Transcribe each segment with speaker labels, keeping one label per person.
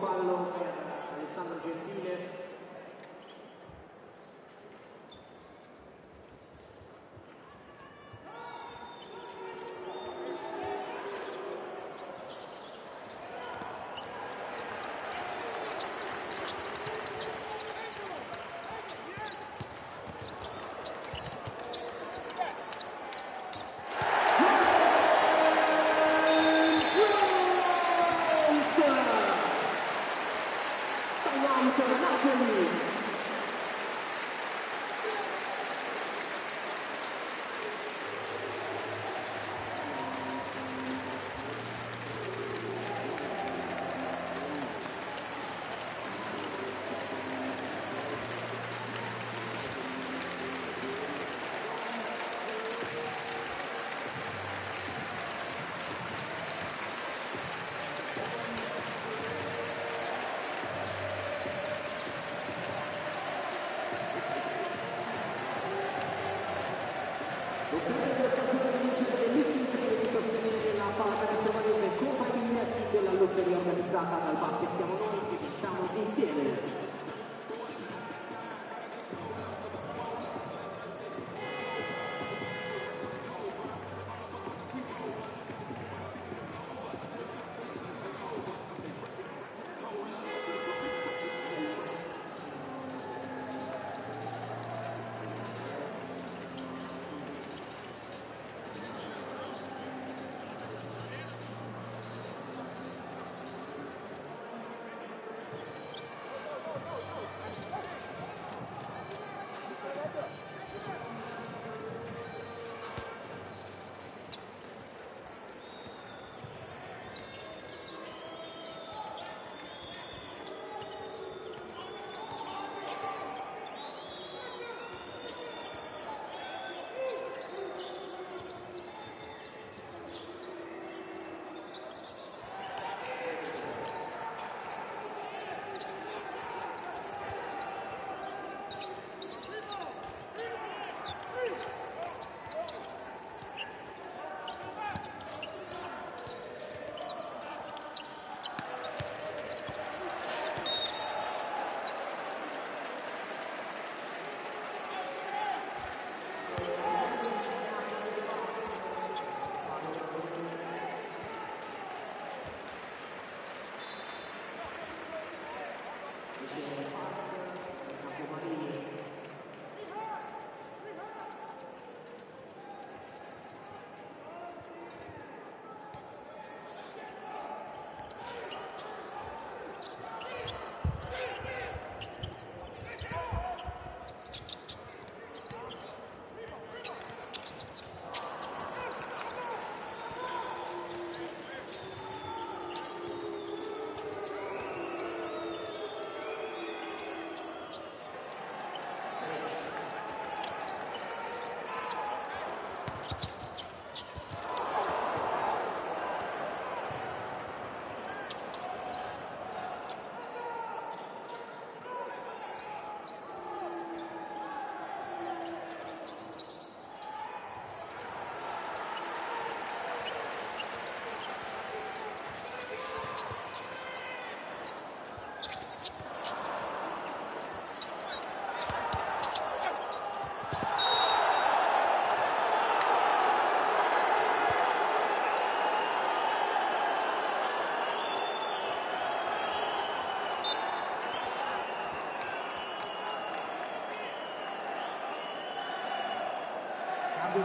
Speaker 1: fallo per Alessandro Gentile.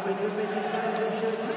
Speaker 1: Benjamin is the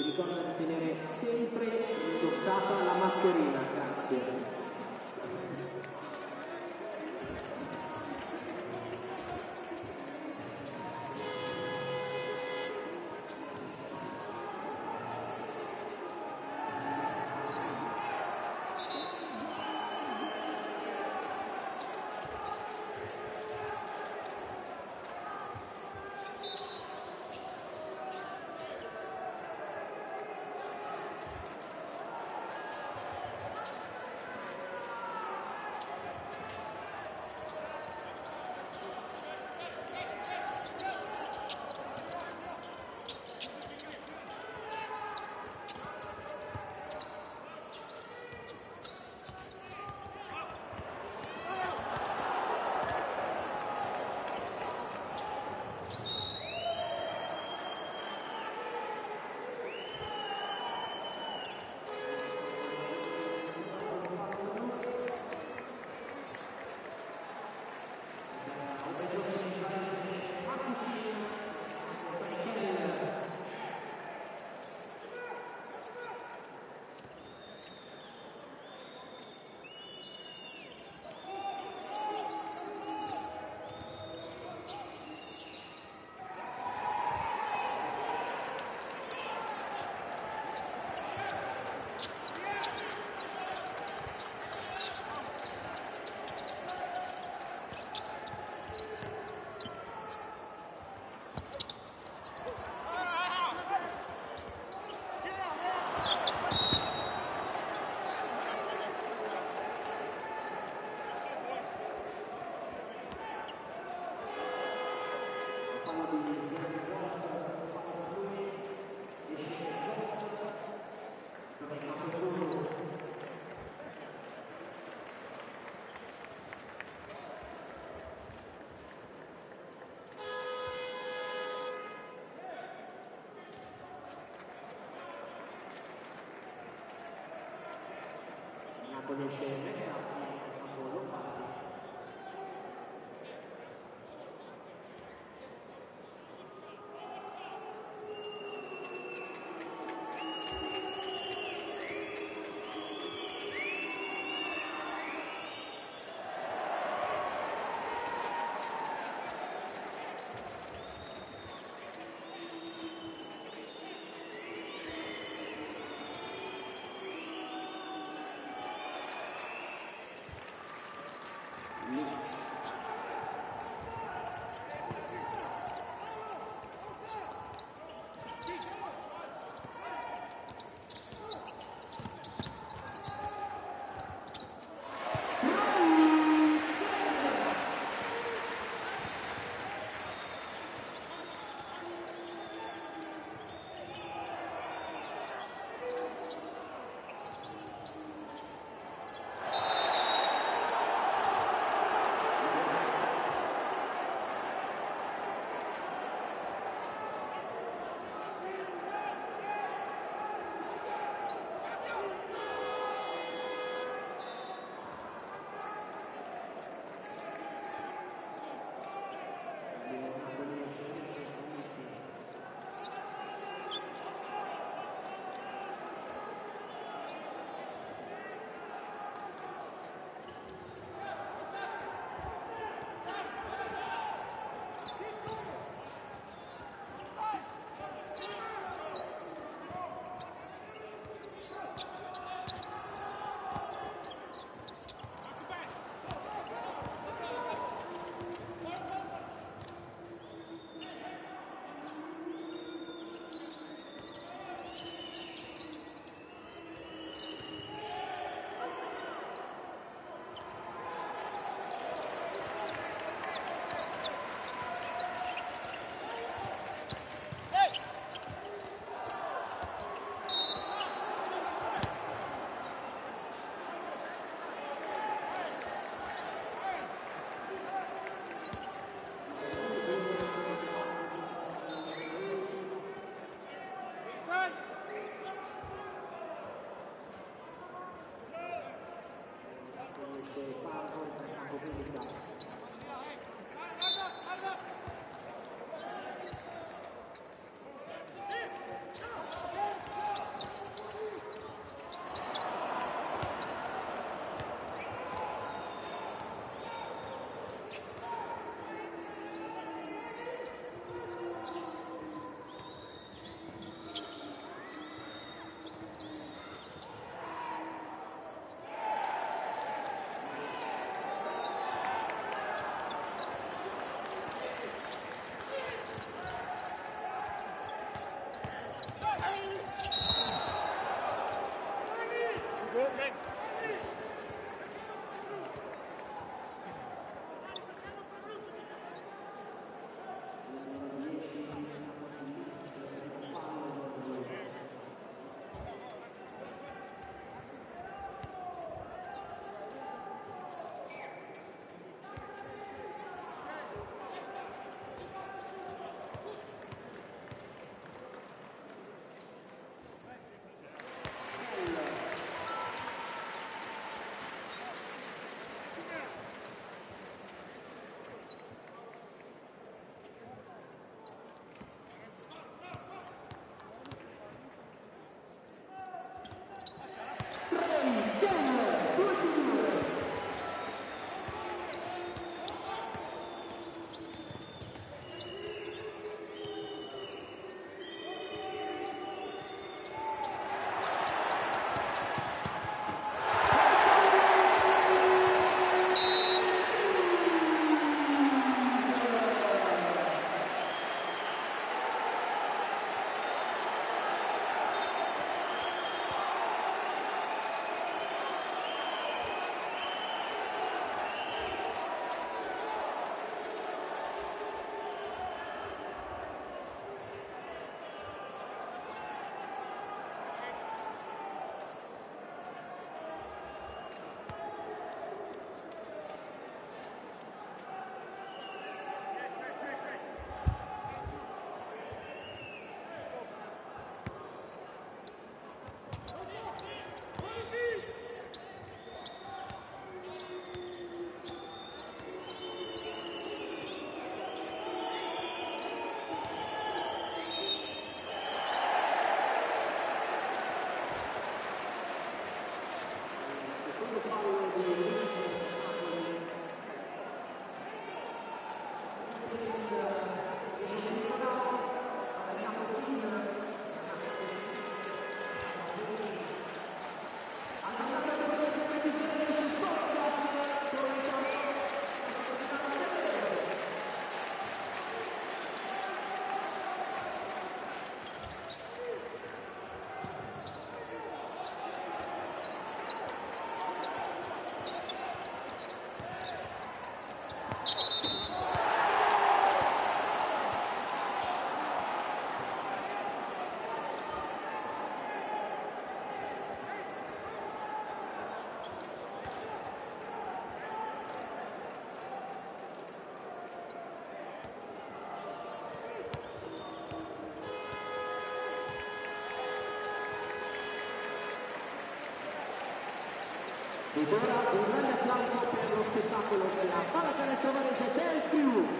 Speaker 1: vi ricordo di tenere sempre indossata la mascherina. for no. Ed ora un grande applauso per lo spettacolo della pallacanestro Varese Dance Crew.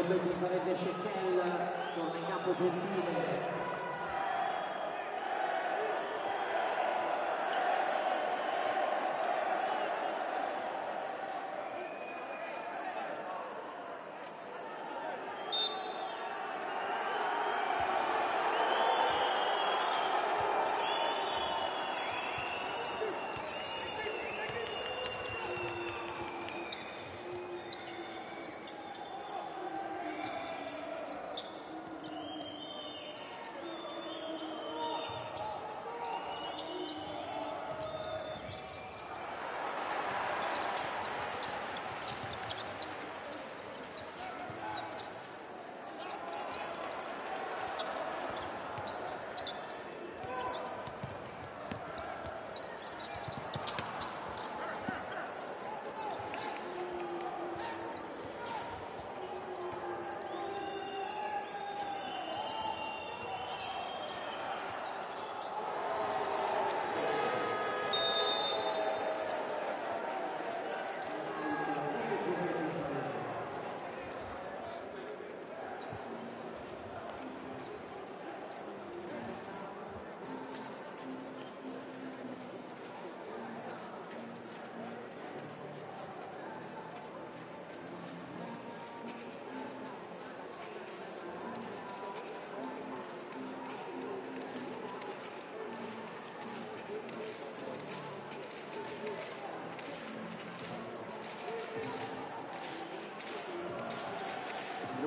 Speaker 1: Con Giorbetti Svanese Shekel, torna in campo Gentile.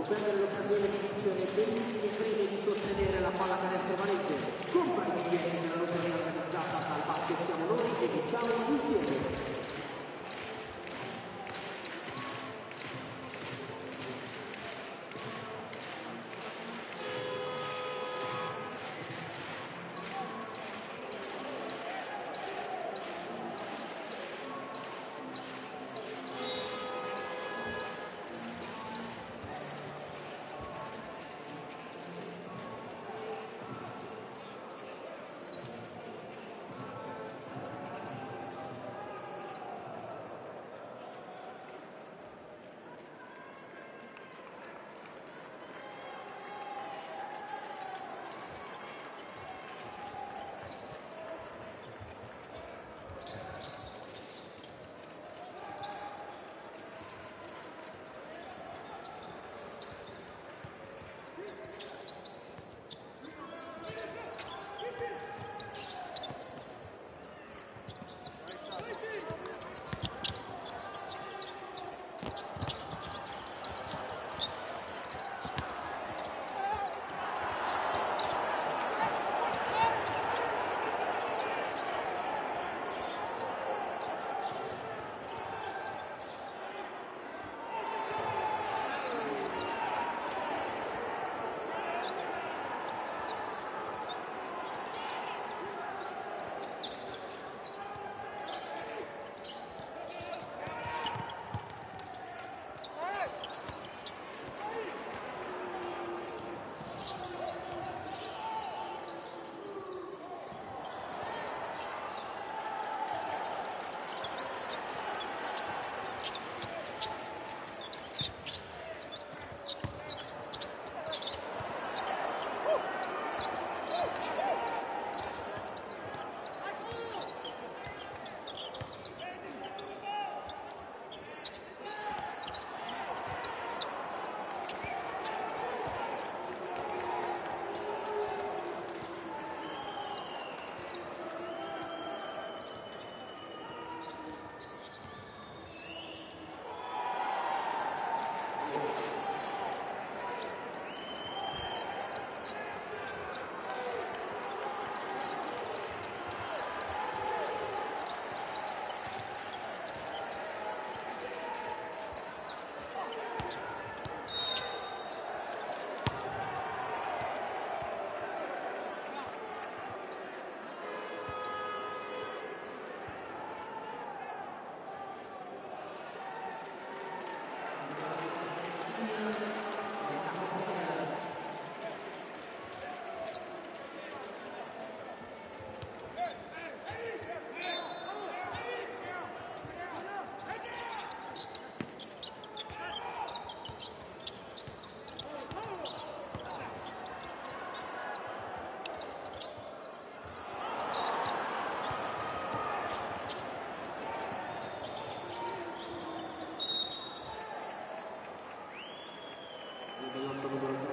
Speaker 1: Perdere l'occasione di vincere bellissime prede di sostenere la pallacanestro vanese. Compra i biglietti nella lotteria organizzata dal Basket Siamo Noi e vinciamo insieme. Gracias.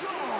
Speaker 1: Joy.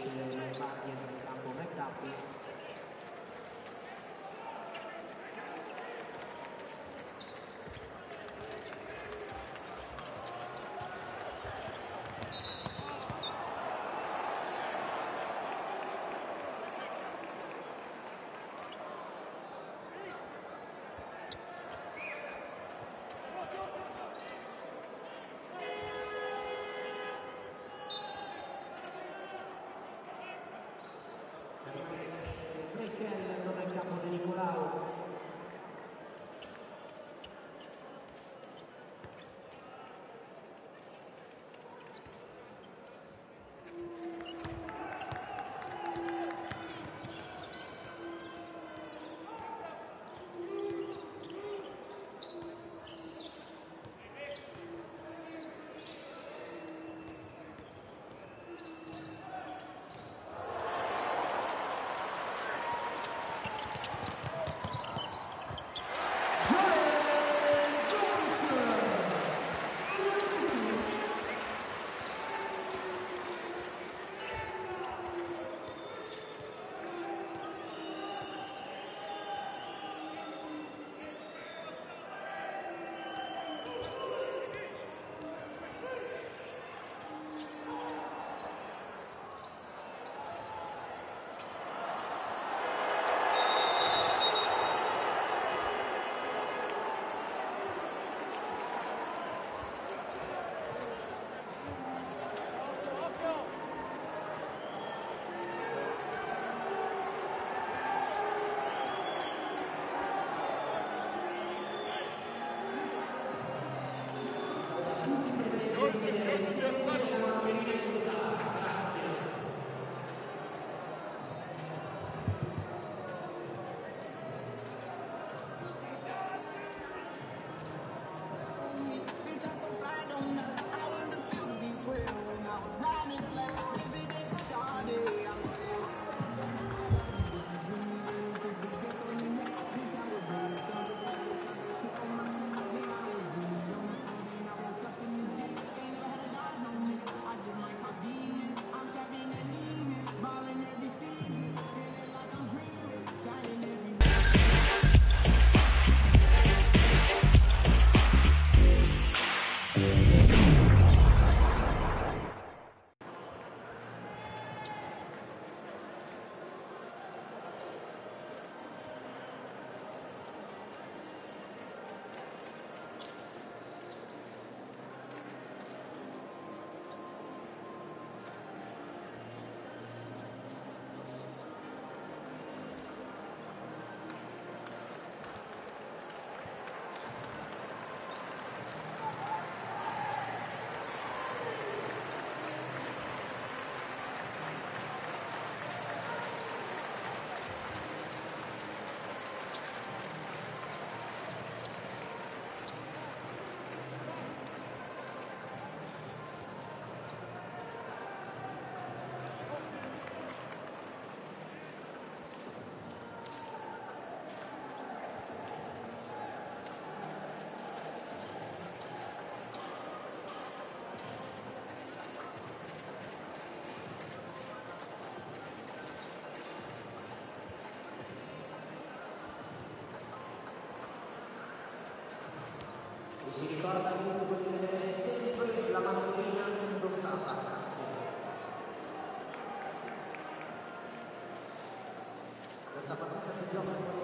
Speaker 1: 是那个马 si ricorda comunque di vedere sempre la mascherina indossata. Questa partita si gioca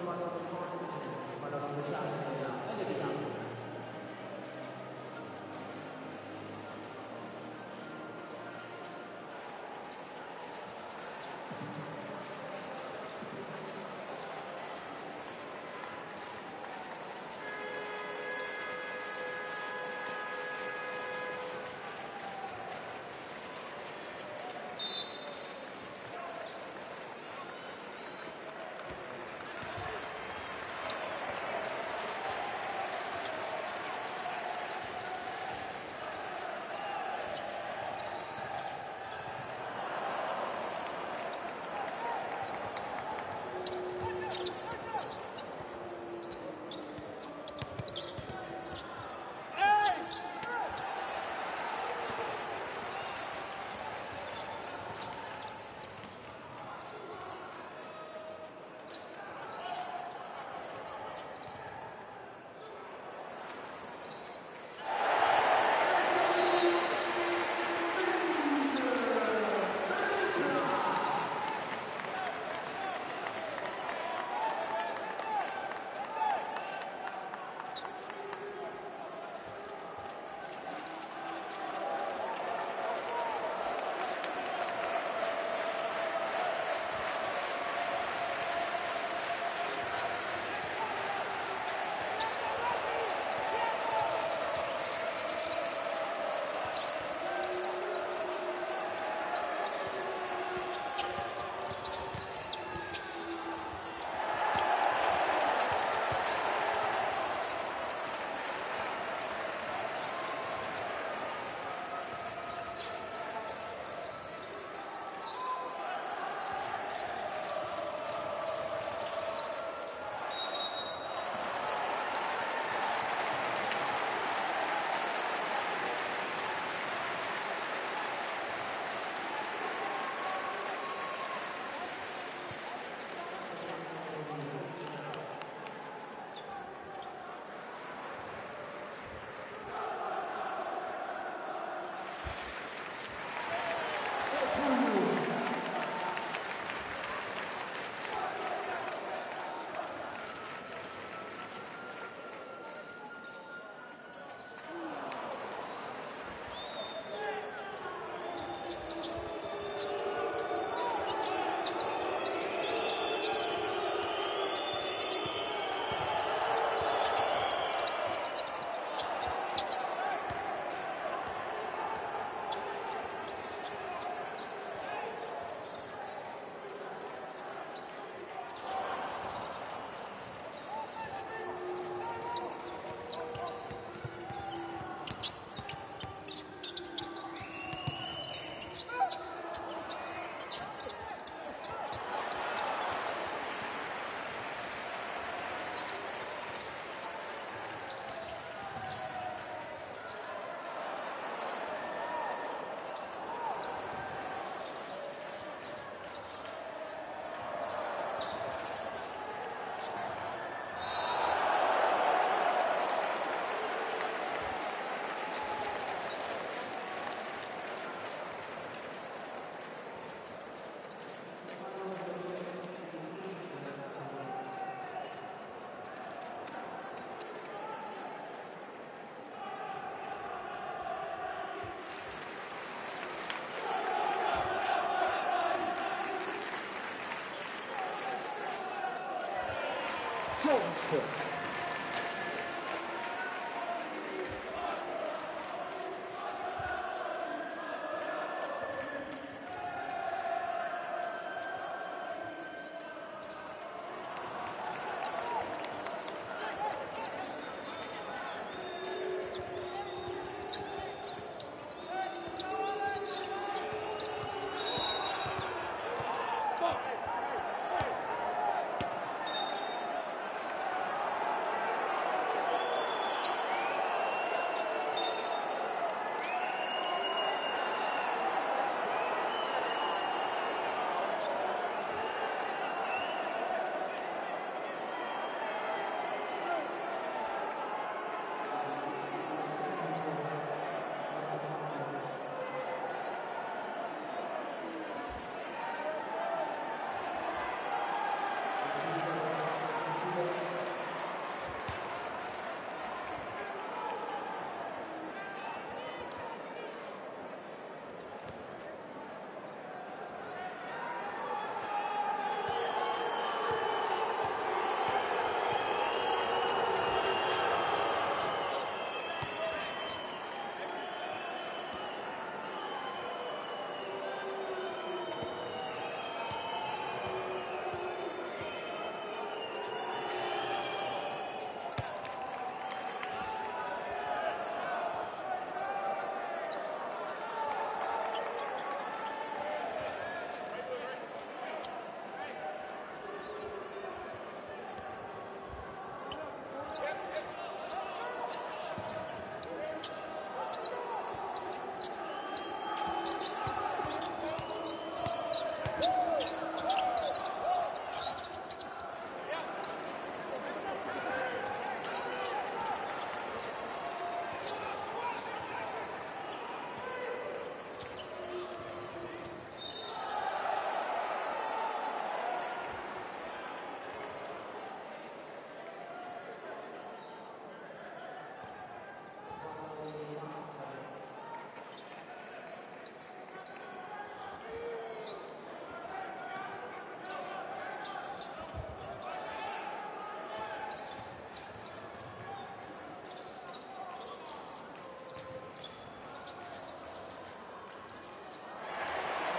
Speaker 1: 就是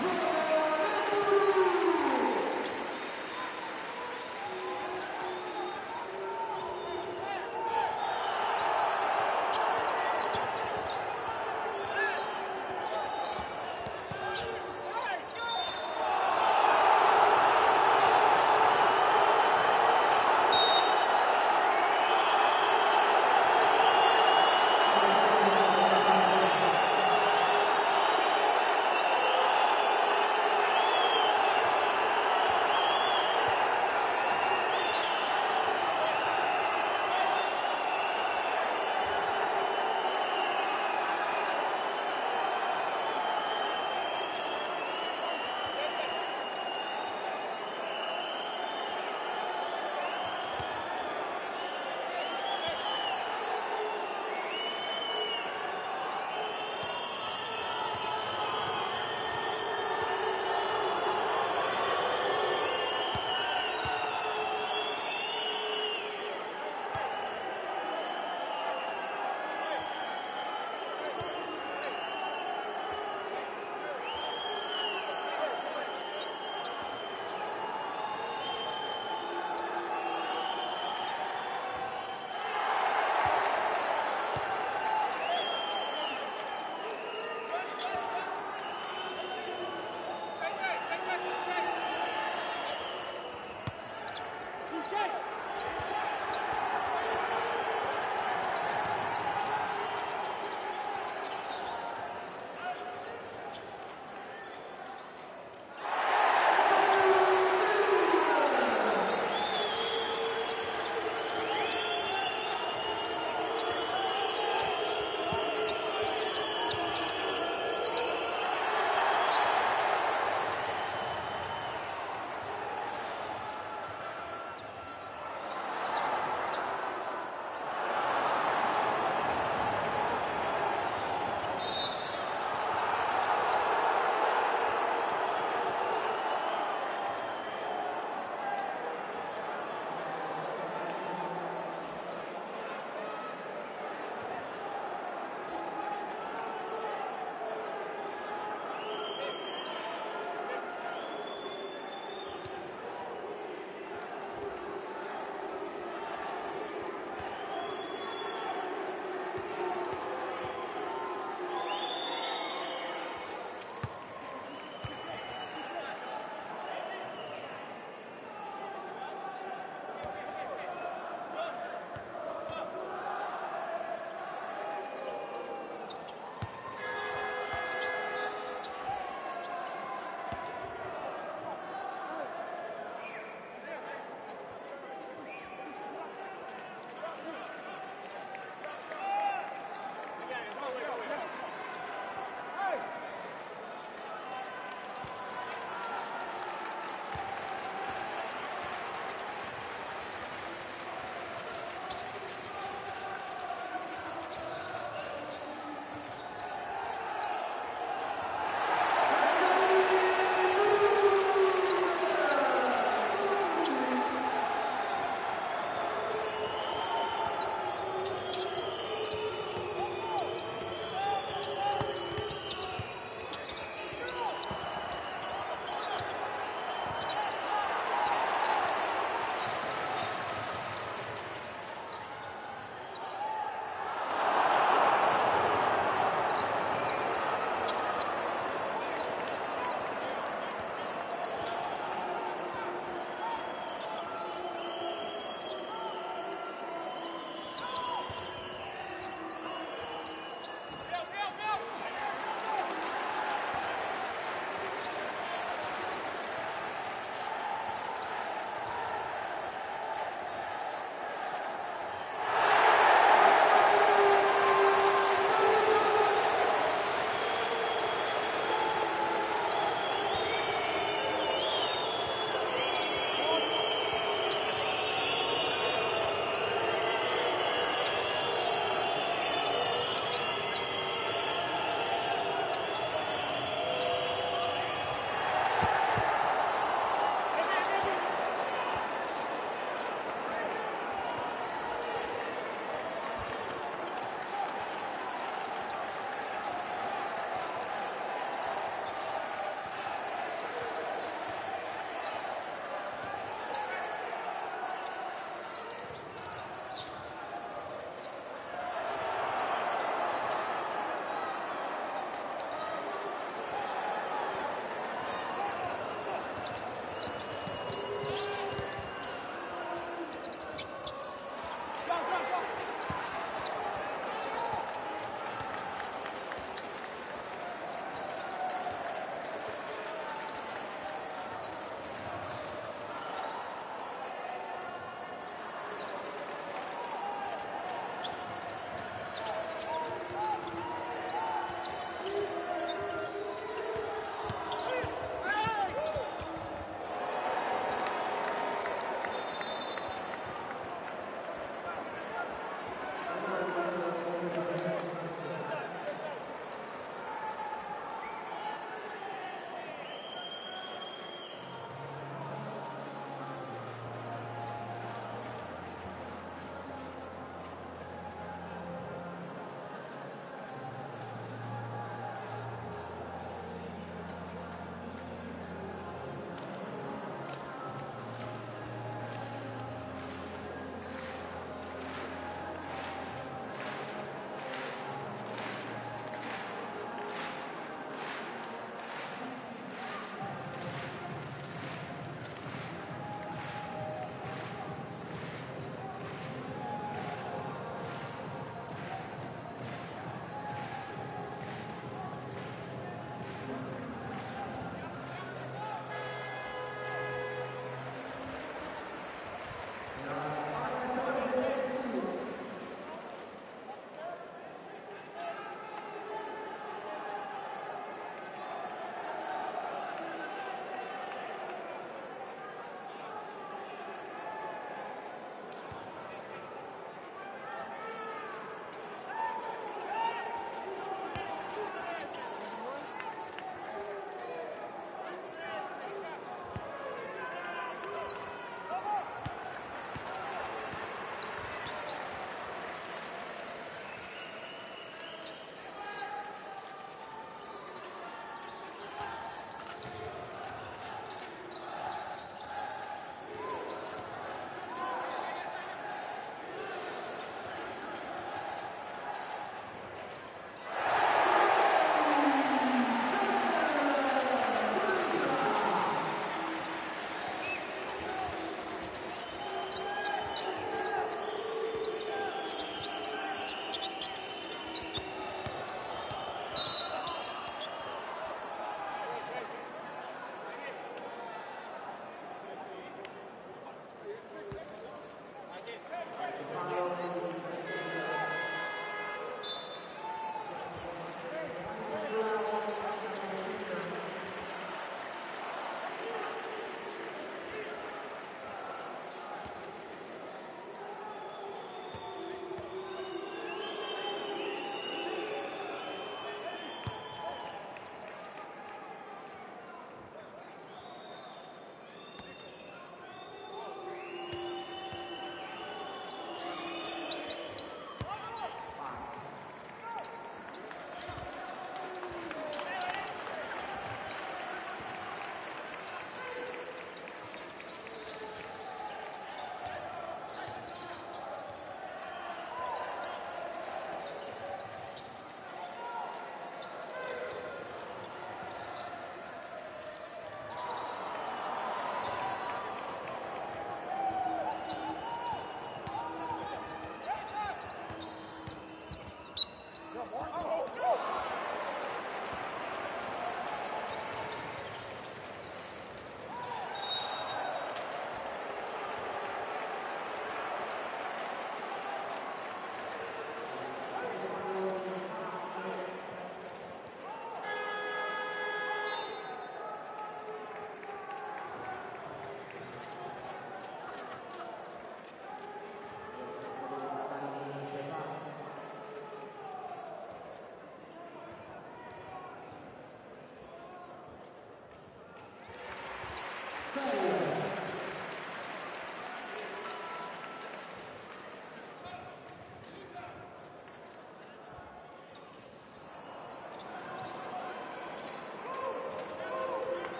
Speaker 1: Good.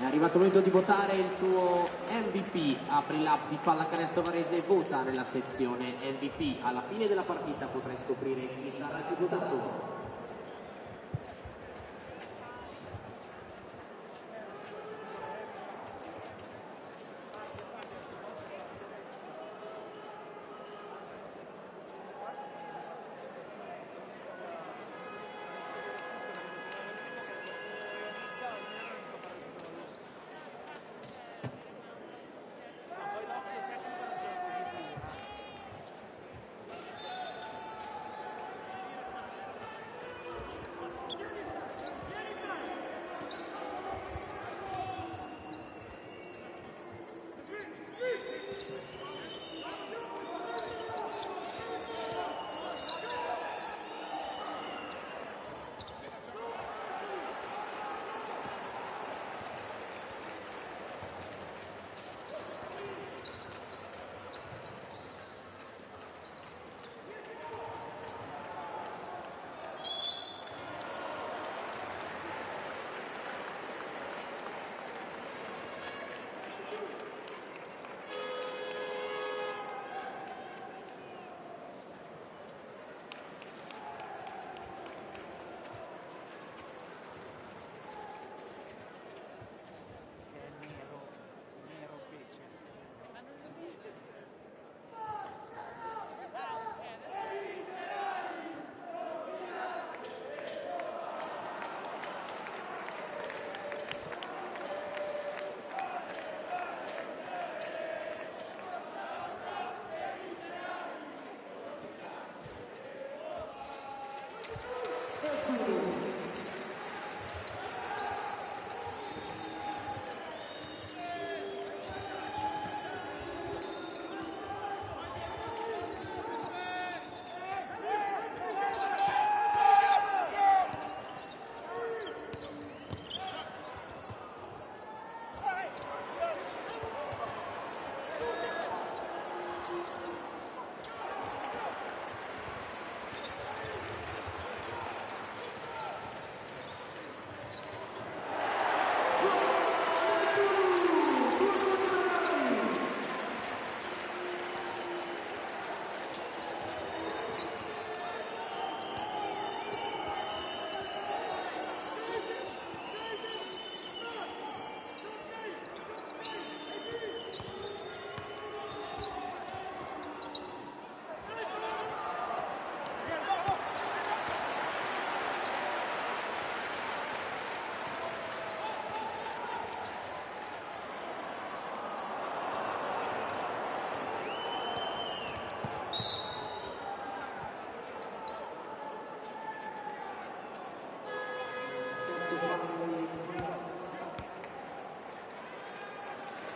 Speaker 1: È arrivato il momento di votare il tuo MVP. Apri l'app di Pallacanestro Varese e vota nella sezione MVP. Alla fine della partita potrai scoprire chi sarà il tuo votatore.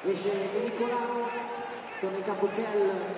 Speaker 1: Esce Nicolao con il capo Kell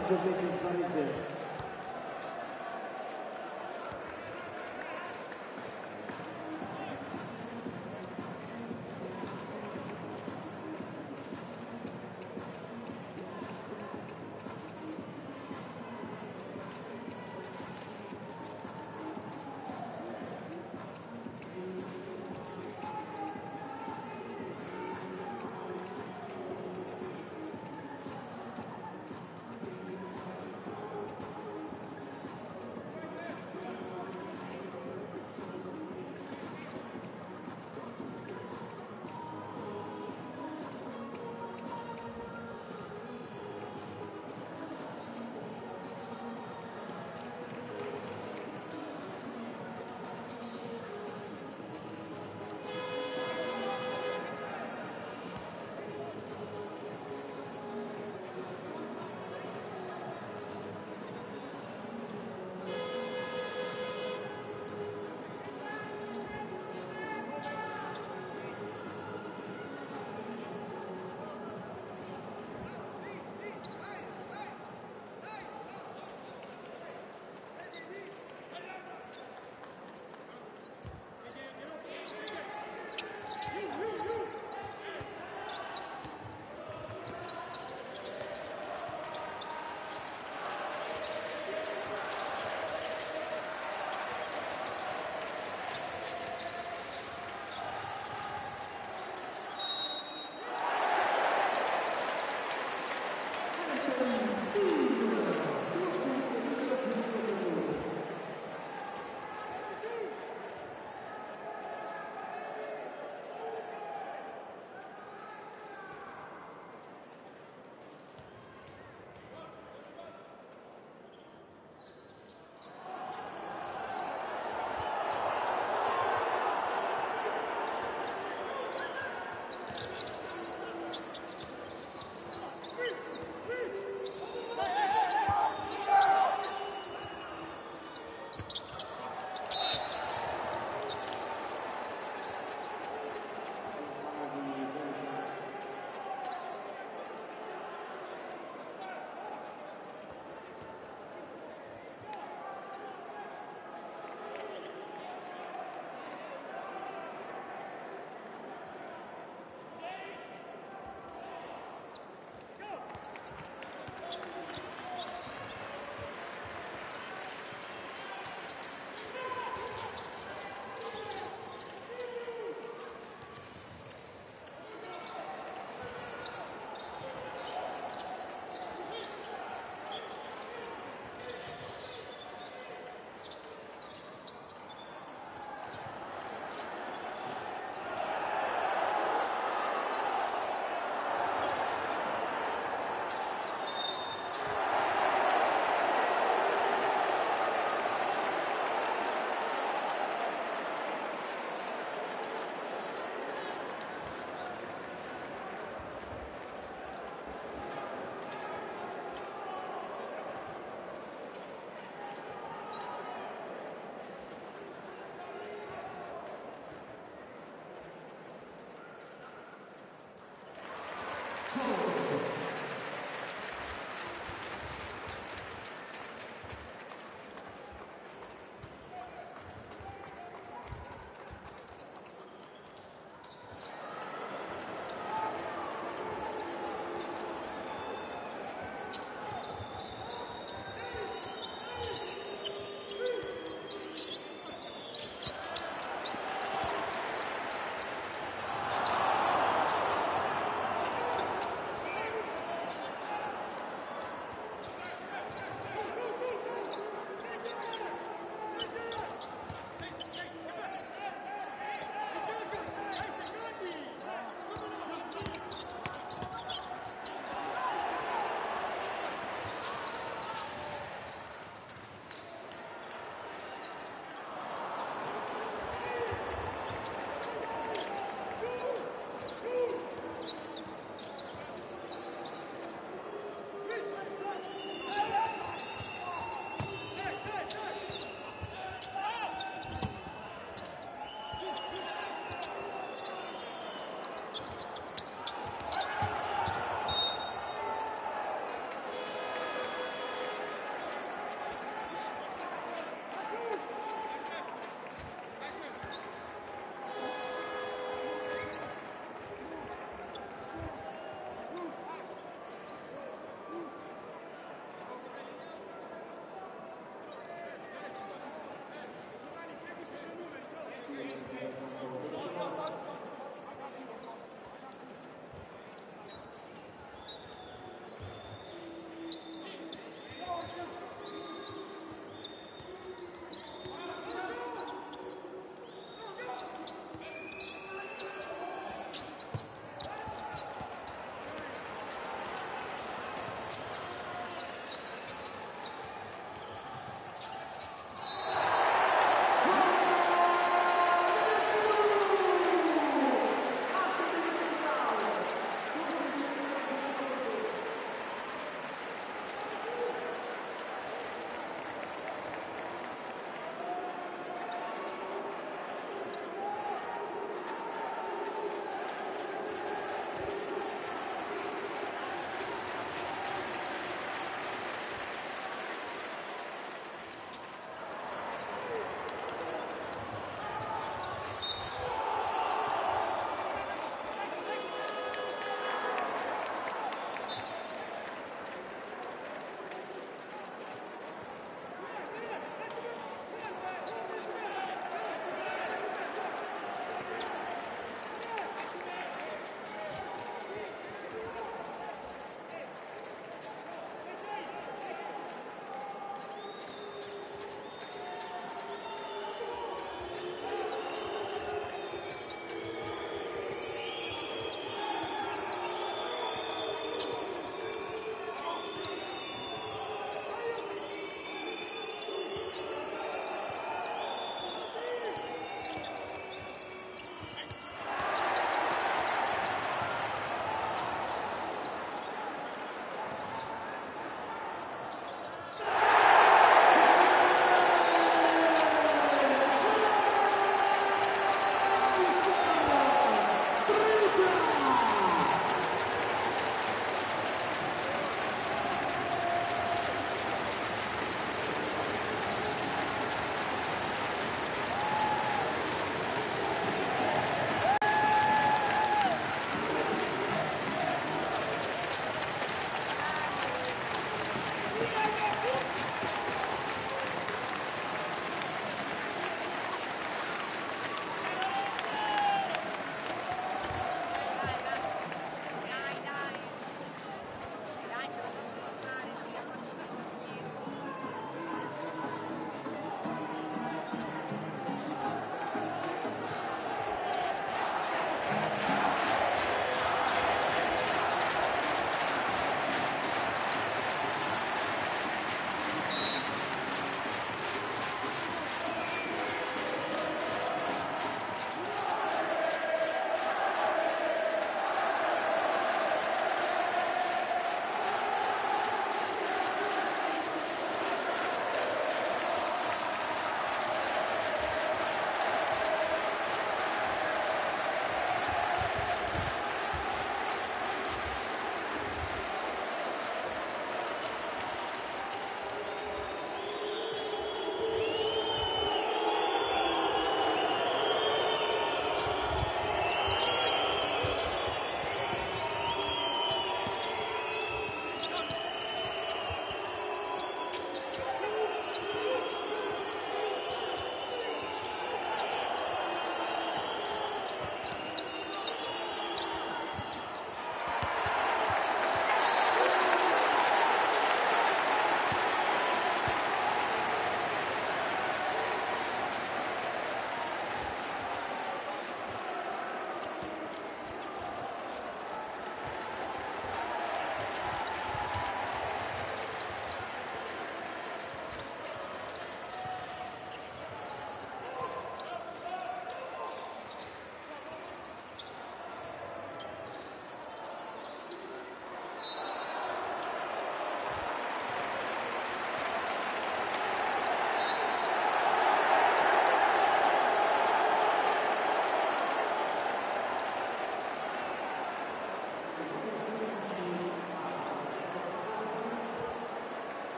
Speaker 1: Djokovic Varese. Dice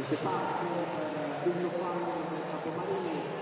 Speaker 1: Pazzi per quinto fallo del Capomarini.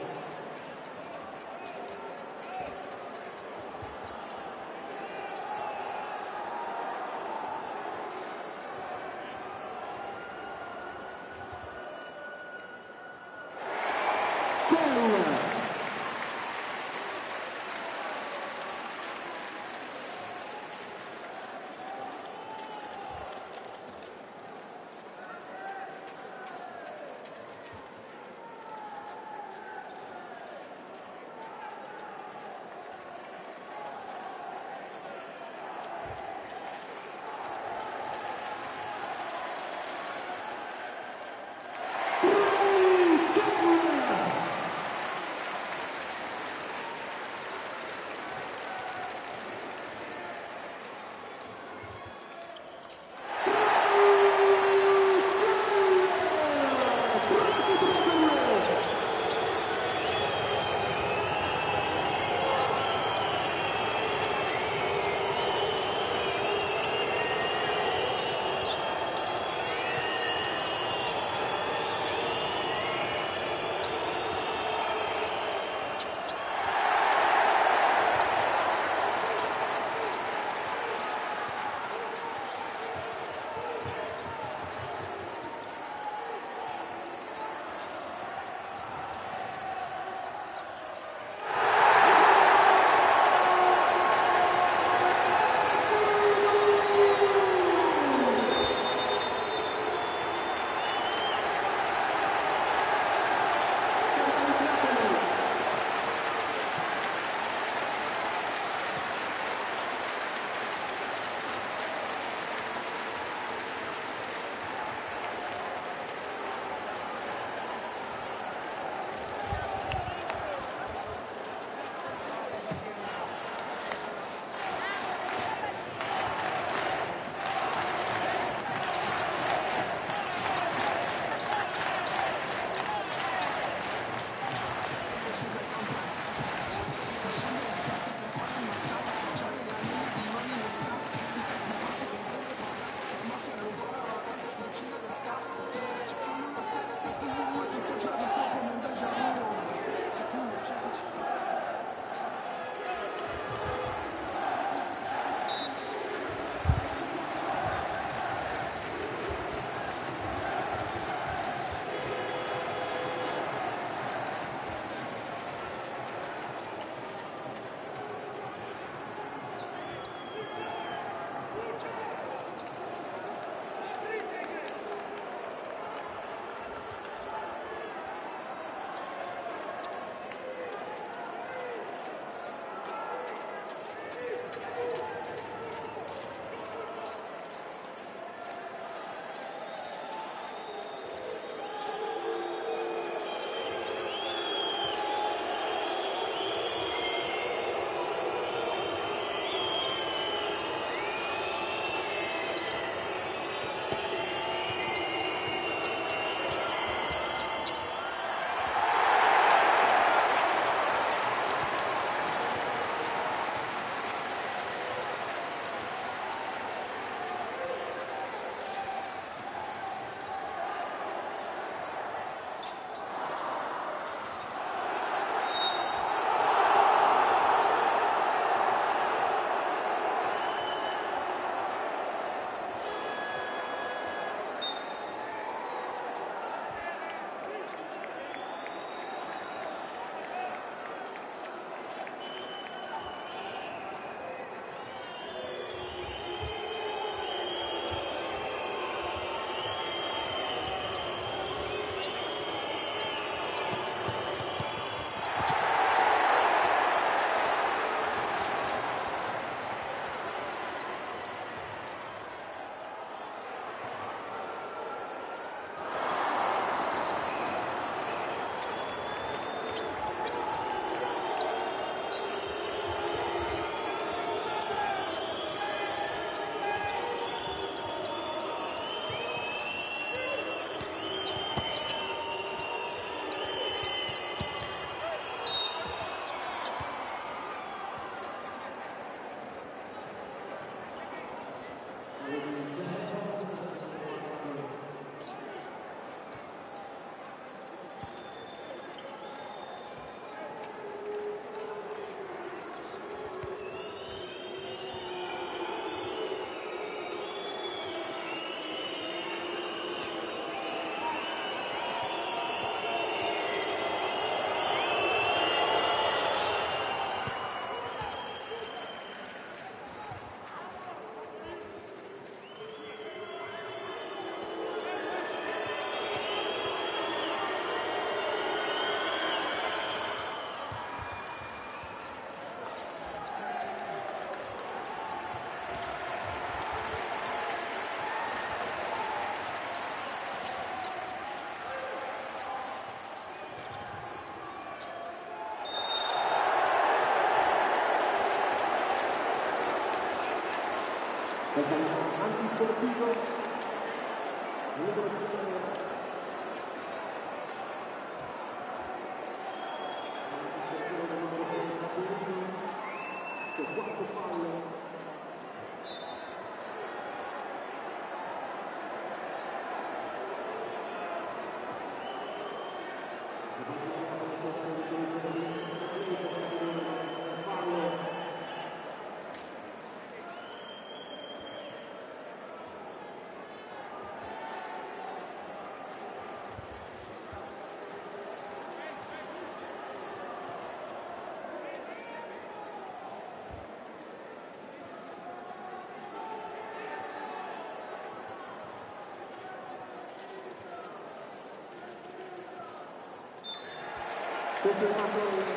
Speaker 1: Antisportivo, numero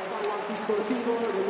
Speaker 1: Fallo antisportivo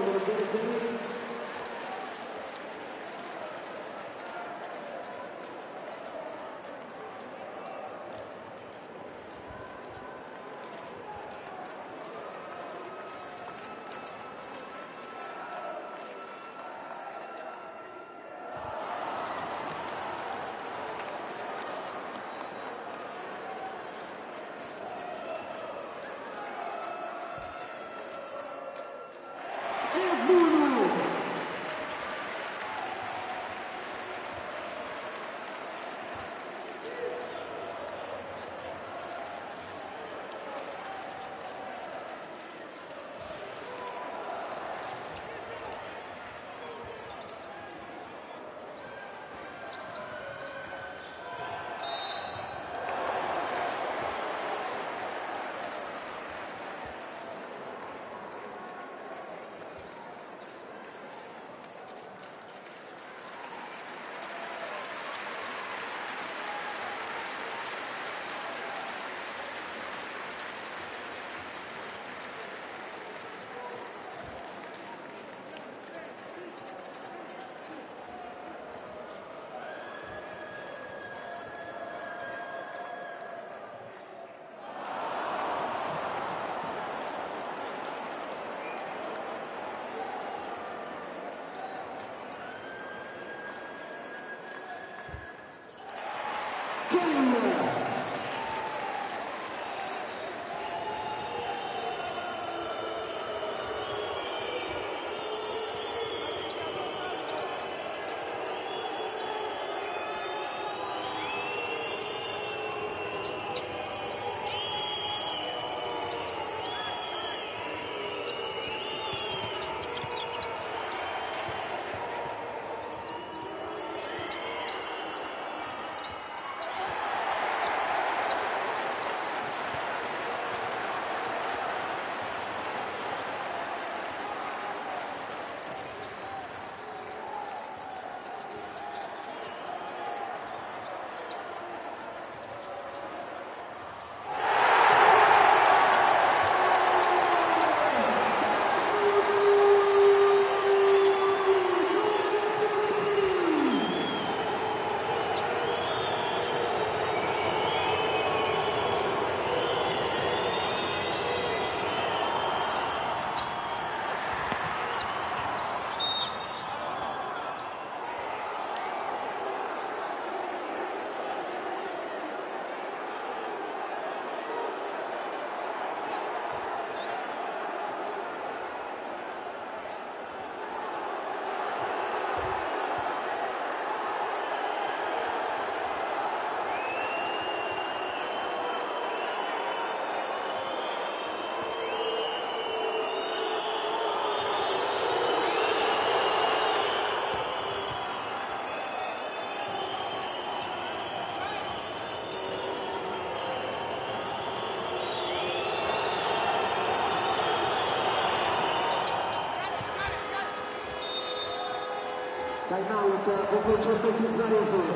Speaker 1: Time out, Bobo Cervetti Svarese.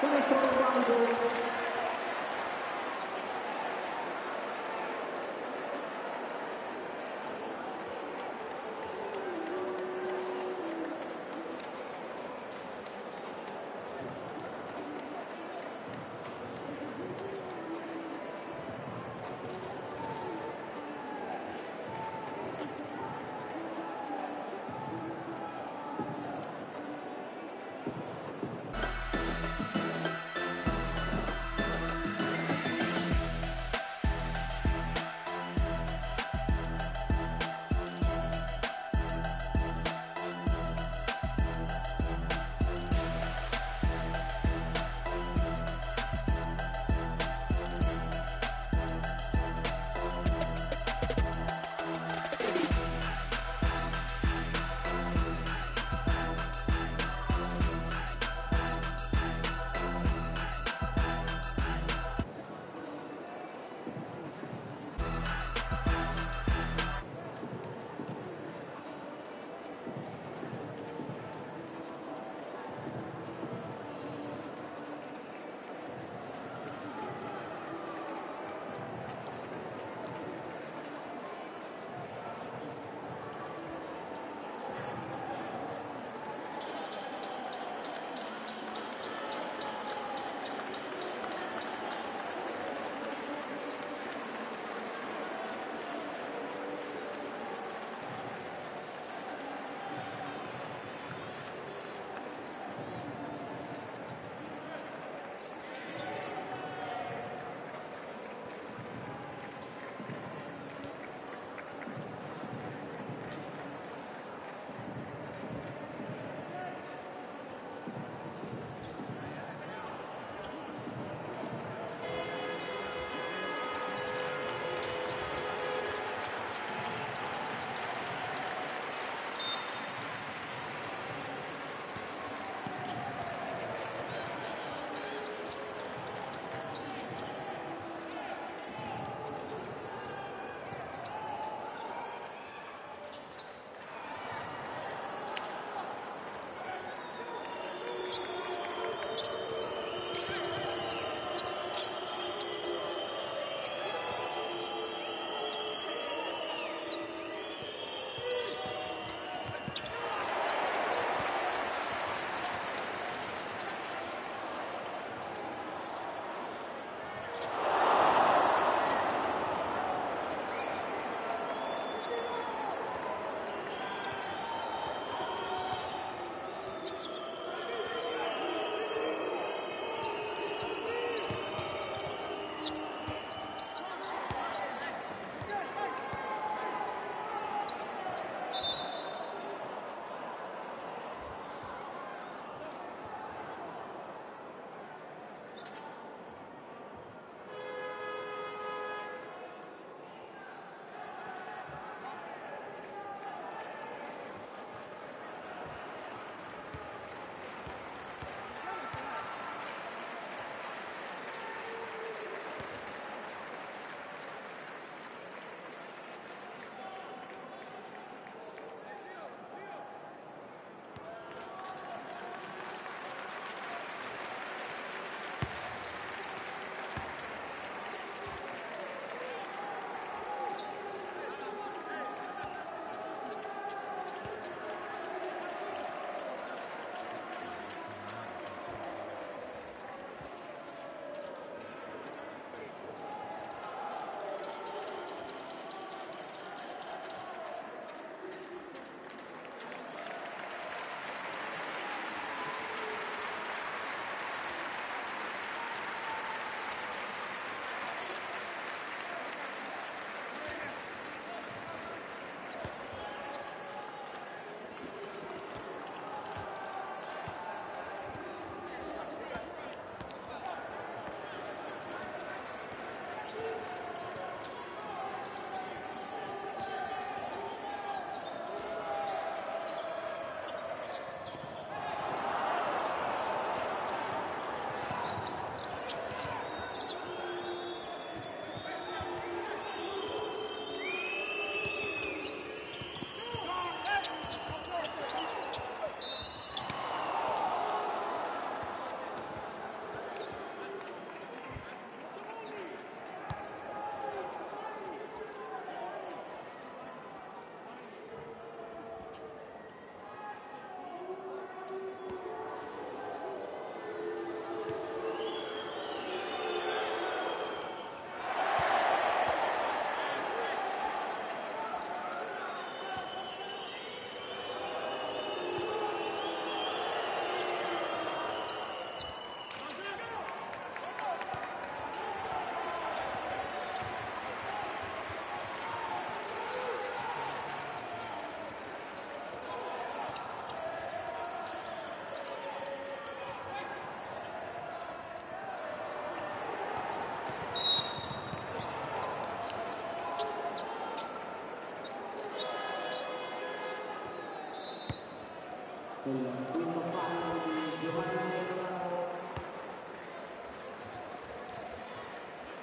Speaker 1: Canestro Ronaldo.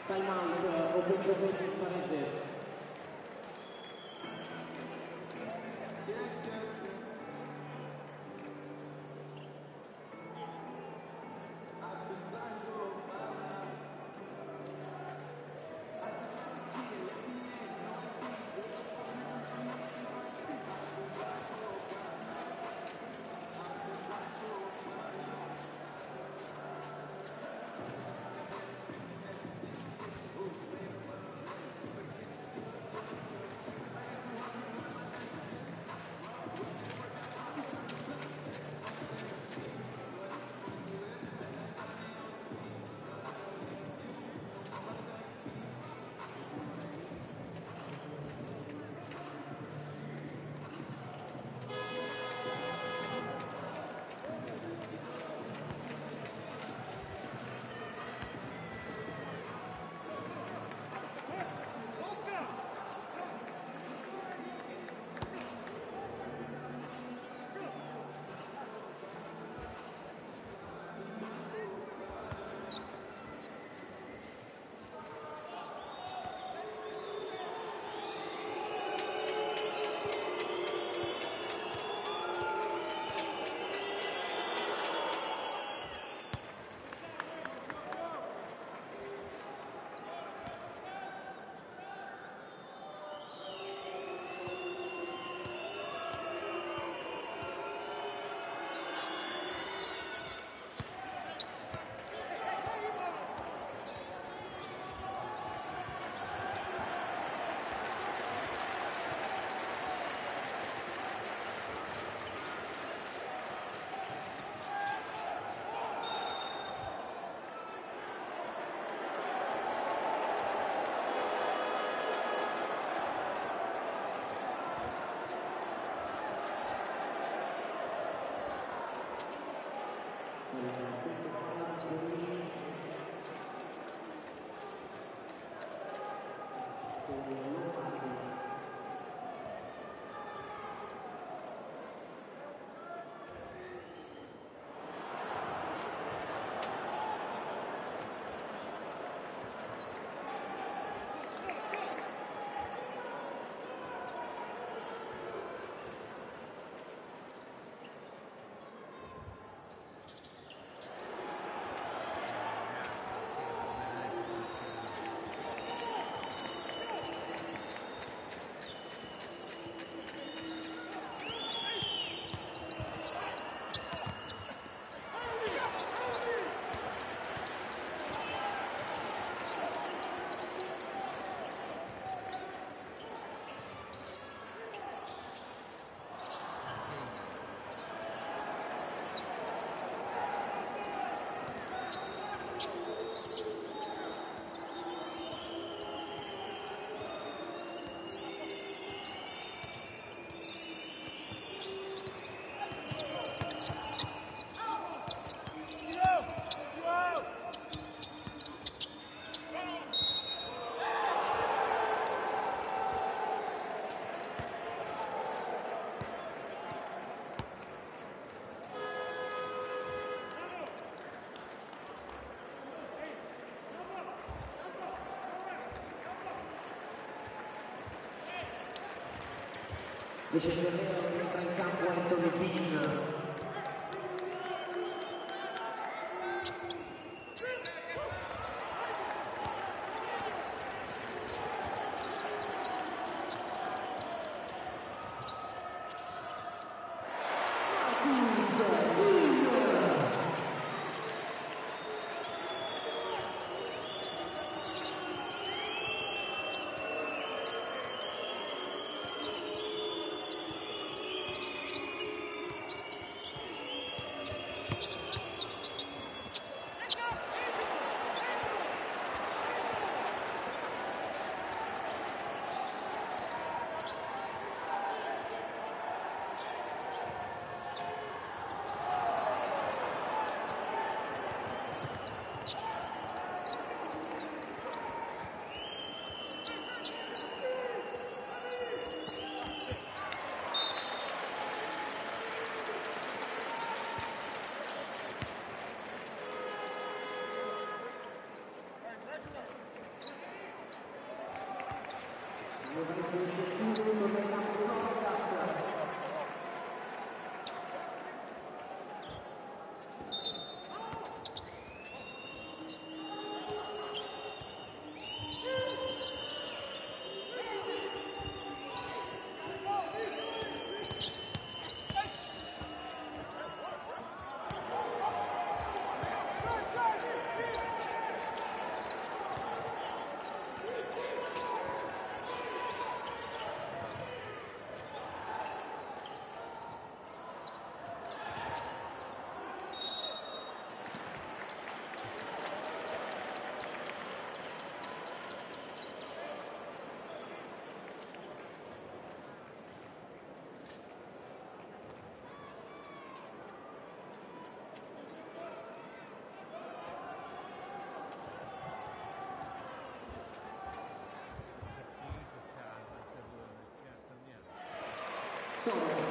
Speaker 1: Time out, Open Esce Ferrero, entra in campo Anthony Bean. 我们就 I think that's. Solo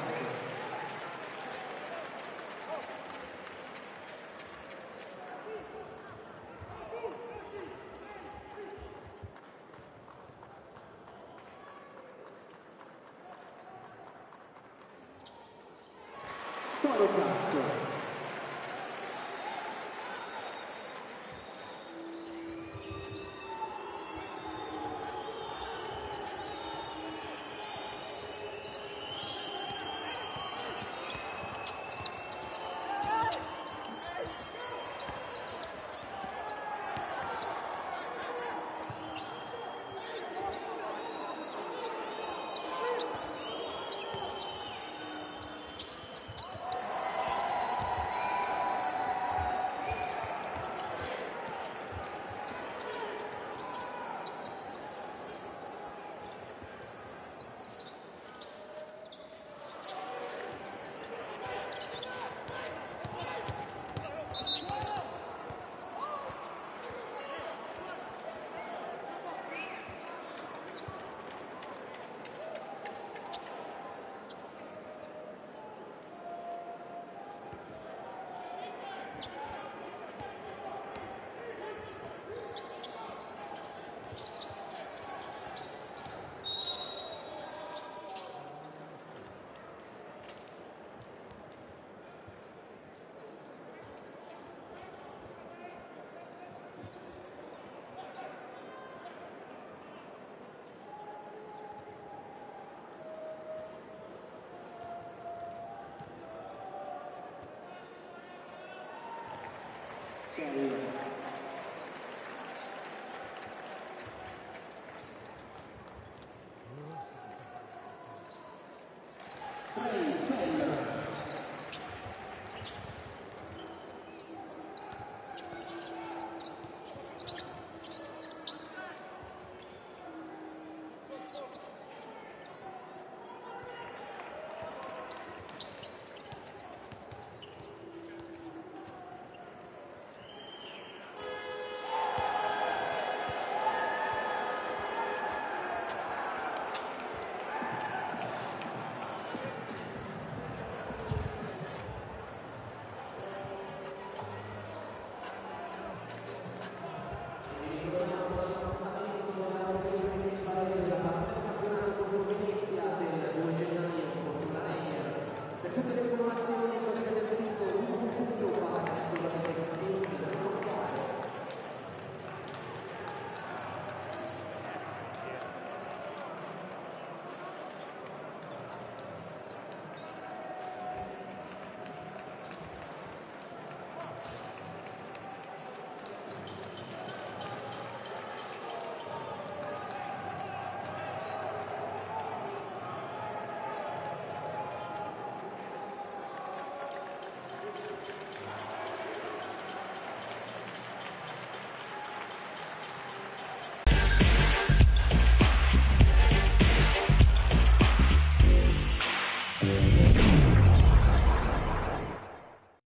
Speaker 1: Thank you.